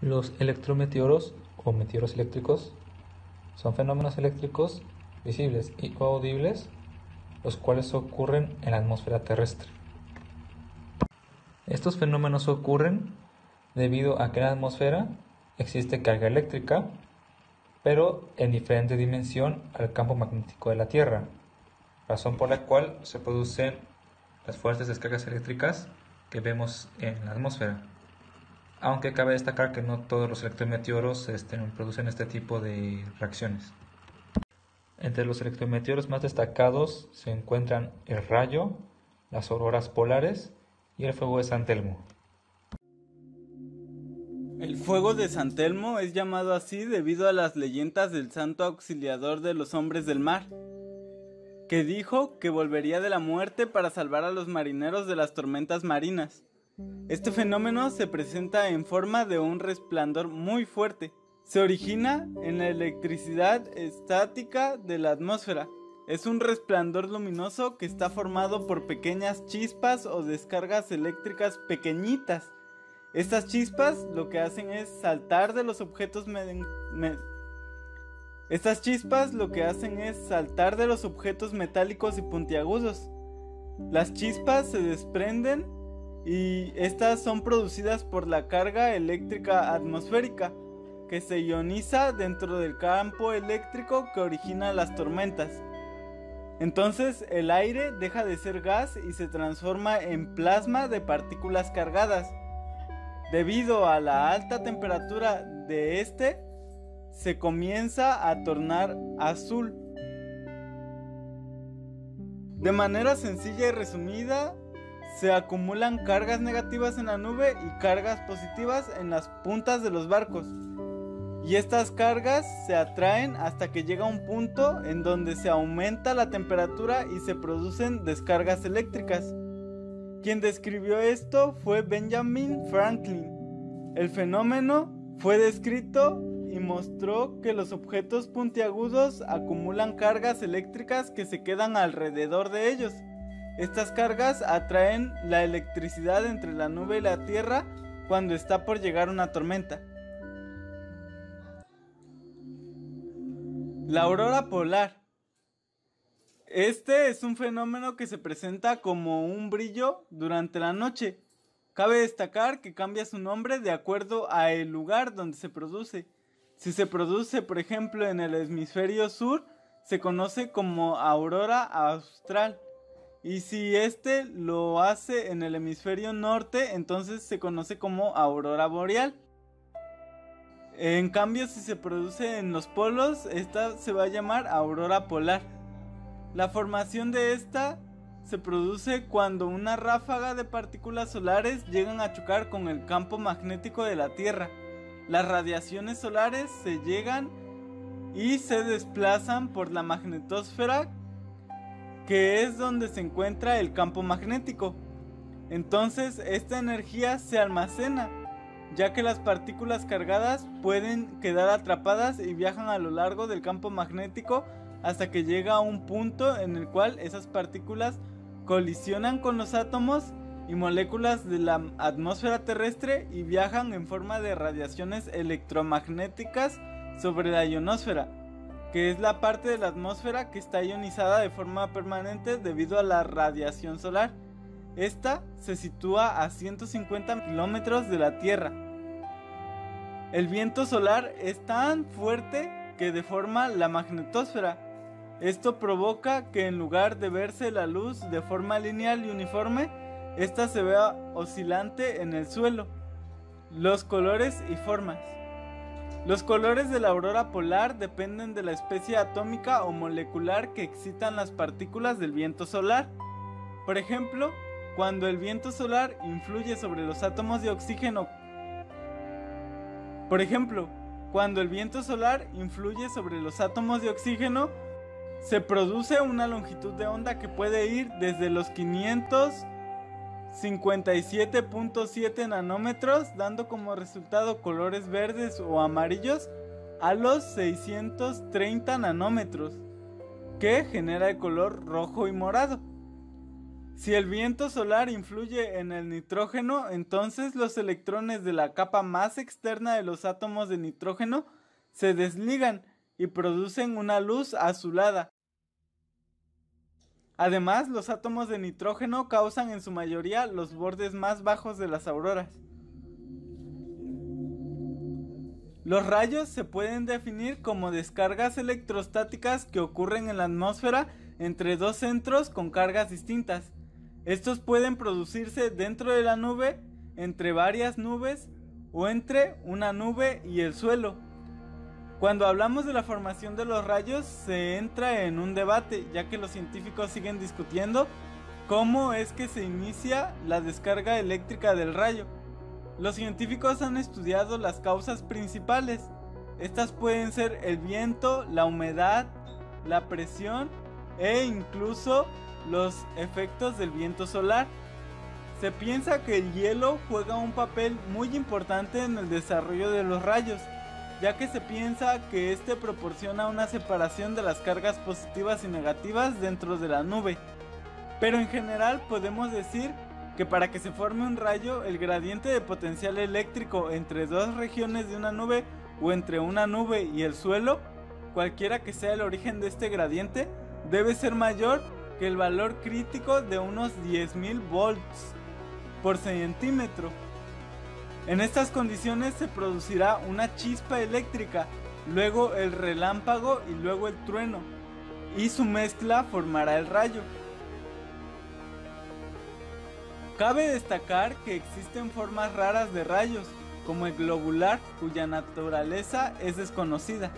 Los electrometeoros o meteoros eléctricos son fenómenos eléctricos visibles y audibles los cuales ocurren en la atmósfera terrestre. Estos fenómenos ocurren debido a que en la atmósfera existe carga eléctrica, pero en diferente dimensión al campo magnético de la Tierra, razón por la cual se producen las fuertes descargas eléctricas que vemos en la atmósfera. Aunque cabe destacar que no todos los electrometeoros este, producen este tipo de reacciones. Entre los electrometeoros más destacados se encuentran el rayo, las auroras polares y el fuego de San Telmo. El fuego de San Telmo es llamado así debido a las leyendas del santo auxiliador de los hombres del mar, que dijo que volvería de la muerte para salvar a los marineros de las tormentas marinas. Este fenómeno se presenta en forma de un resplandor muy fuerte. Se origina en la electricidad estática de la atmósfera. Es un resplandor luminoso que está formado por pequeñas chispas o descargas eléctricas pequeñitas estas chispas lo que hacen es saltar de los objetos Estas chispas lo que hacen es saltar de los objetos metálicos y puntiagudos. Las chispas se desprenden y estas son producidas por la carga eléctrica atmosférica que se ioniza dentro del campo eléctrico que origina las tormentas. Entonces el aire deja de ser gas y se transforma en plasma de partículas cargadas. Debido a la alta temperatura de este, se comienza a tornar azul. De manera sencilla y resumida, se acumulan cargas negativas en la nube y cargas positivas en las puntas de los barcos. Y estas cargas se atraen hasta que llega un punto en donde se aumenta la temperatura y se producen descargas eléctricas. Quien describió esto fue Benjamin Franklin. El fenómeno fue descrito y mostró que los objetos puntiagudos acumulan cargas eléctricas que se quedan alrededor de ellos. Estas cargas atraen la electricidad entre la nube y la tierra cuando está por llegar una tormenta. La aurora polar este es un fenómeno que se presenta como un brillo durante la noche. Cabe destacar que cambia su nombre de acuerdo a el lugar donde se produce. Si se produce, por ejemplo, en el hemisferio sur, se conoce como aurora austral. Y si este lo hace en el hemisferio norte, entonces se conoce como aurora boreal. En cambio, si se produce en los polos, esta se va a llamar aurora polar. La formación de esta se produce cuando una ráfaga de partículas solares llegan a chocar con el campo magnético de la Tierra. Las radiaciones solares se llegan y se desplazan por la magnetosfera que es donde se encuentra el campo magnético. Entonces esta energía se almacena, ya que las partículas cargadas pueden quedar atrapadas y viajan a lo largo del campo magnético hasta que llega a un punto en el cual esas partículas colisionan con los átomos y moléculas de la atmósfera terrestre y viajan en forma de radiaciones electromagnéticas sobre la ionosfera, que es la parte de la atmósfera que está ionizada de forma permanente debido a la radiación solar. Esta se sitúa a 150 kilómetros de la Tierra. El viento solar es tan fuerte que deforma la magnetosfera esto provoca que en lugar de verse la luz de forma lineal y uniforme, esta se vea oscilante en el suelo. Los colores y formas. Los colores de la aurora polar dependen de la especie atómica o molecular que excitan las partículas del viento solar. Por ejemplo, cuando el viento solar influye sobre los átomos de oxígeno. Por ejemplo, cuando el viento solar influye sobre los átomos de oxígeno, se produce una longitud de onda que puede ir desde los 557.7 nanómetros, dando como resultado colores verdes o amarillos, a los 630 nanómetros, que genera el color rojo y morado. Si el viento solar influye en el nitrógeno, entonces los electrones de la capa más externa de los átomos de nitrógeno se desligan y producen una luz azulada. Además, los átomos de nitrógeno causan en su mayoría los bordes más bajos de las auroras. Los rayos se pueden definir como descargas electrostáticas que ocurren en la atmósfera entre dos centros con cargas distintas. Estos pueden producirse dentro de la nube, entre varias nubes o entre una nube y el suelo. Cuando hablamos de la formación de los rayos se entra en un debate, ya que los científicos siguen discutiendo cómo es que se inicia la descarga eléctrica del rayo. Los científicos han estudiado las causas principales. Estas pueden ser el viento, la humedad, la presión e incluso los efectos del viento solar. Se piensa que el hielo juega un papel muy importante en el desarrollo de los rayos, ya que se piensa que este proporciona una separación de las cargas positivas y negativas dentro de la nube. Pero en general podemos decir que para que se forme un rayo, el gradiente de potencial eléctrico entre dos regiones de una nube o entre una nube y el suelo, cualquiera que sea el origen de este gradiente, debe ser mayor que el valor crítico de unos 10.000 volts por centímetro. En estas condiciones se producirá una chispa eléctrica, luego el relámpago y luego el trueno, y su mezcla formará el rayo. Cabe destacar que existen formas raras de rayos, como el globular, cuya naturaleza es desconocida.